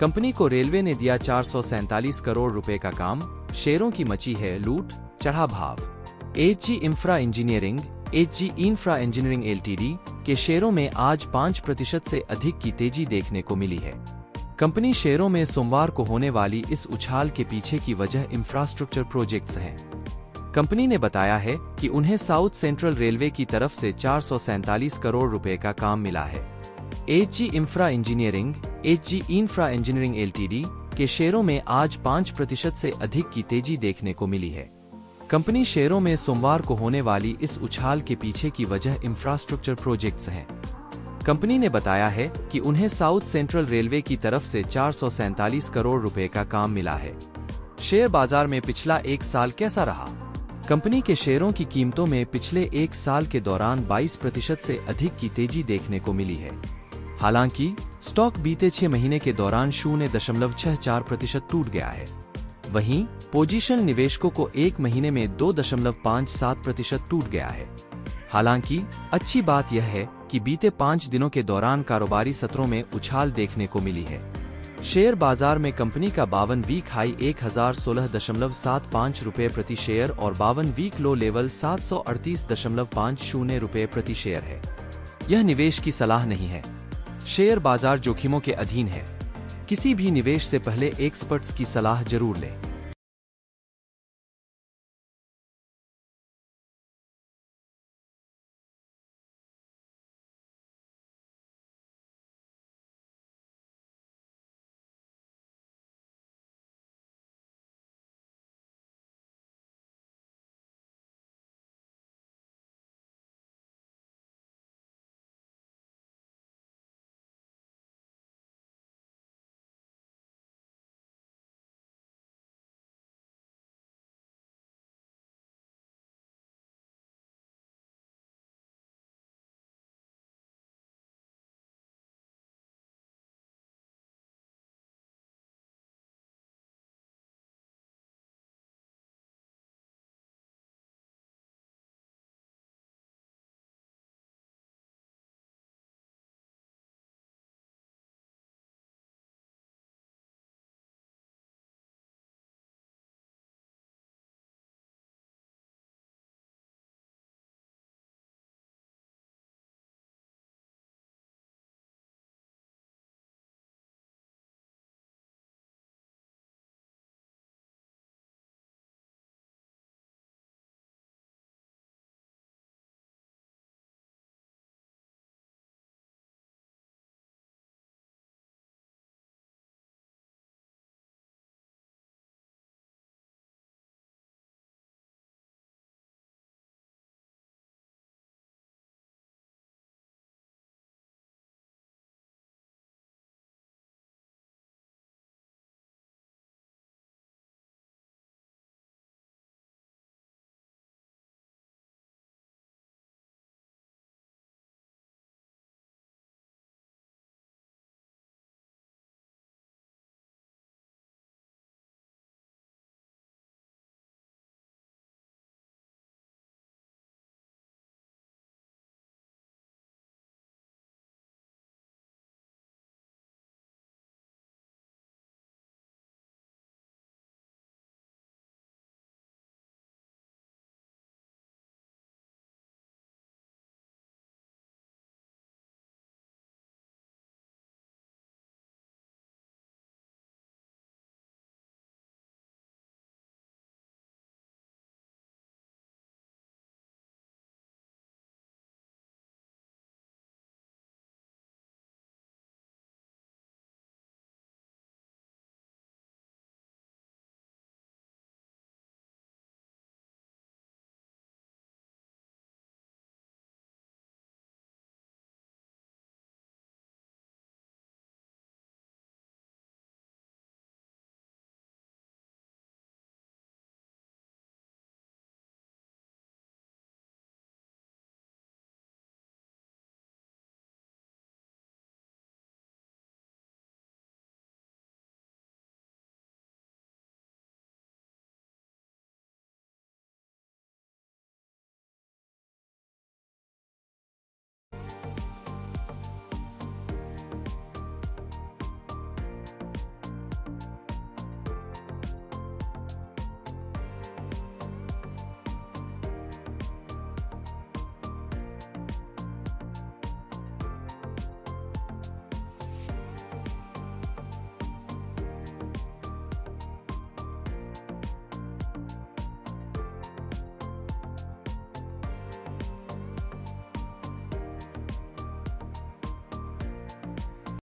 Company को railway ने दिया चार करोड़ रुपए का काम। शेयरों की मची है लूट, चढ़ा भाव। H G infra engineering H G infra engineering LTD के शेयरों में आज पाँच प्रतिशत से अधिक की तेज़ी देखने को मिली है। कंपनी शेयरों में सोमवार को होने वाली इस उछाल के पीछे की वजह इंफ्रास्ट्रक्चर प्रोजेक्ट्स हैं। कंपनी ने बताया है कि उन्हें साउथ सेंट्रल रेलवे की तरफ़ से चार करोड़ रुपए का काम मिला है। H G infra engineering H G infra engineering LTD के शेयरों में आज पाँच प्रतिशत से अधिक की तेज़ी देखने को मिली है। कंपनी शेयरों में सोमवार को होने वाली इस उछाल के पीछे की वजह इंफ्रास्ट्रक्चर प्रोजेक्ट्स हैं। कंपनी ने बताया है कि उन्हें साउथ सेंट्रल रेलवे की तरफ़ से चार करोड़ रुपए का काम मिला है। शेयर बाज़ार में पिछला एक साल कैसा रहा? कंपनी के शेयरों की कीमतों में पिछले एक साल के दौरान 22 प्रतिशत से अधिक की तेज़ी देखने को मिली है। हालाँकि, स्टॉक बीते छह महीने के दौरान शून्य दशमलव छह चार प्रतिशत टूट गया है। वहीं, पोजीशन निवेशकों को एक महीने में दो दशमलव पाँच सात प्रतिशत टूट गया है। हालाँकि, अच्छी बात यह है कि बीते पाँच दिनों के दौरान कारोबारी सत्रों में उछाल देखने को मिली है। शेयर बाज़ार में कंपनी का बावन वीक हाई एक हज़ार सोलह दशमलव सात पाँच रूपए प्रति शेयर और बावन वीक लो लेवल सात सौ अड़तीस दशमलव पाँच शून्य रूपए प्रति शेयर है। यह निवेश की सलाह नहीं है। शेयर बाज़ार जोखिमों के अधीन है। किसी भी निवेश से पहले एक्सपर्ट्स की सलाह ज़रूर लें।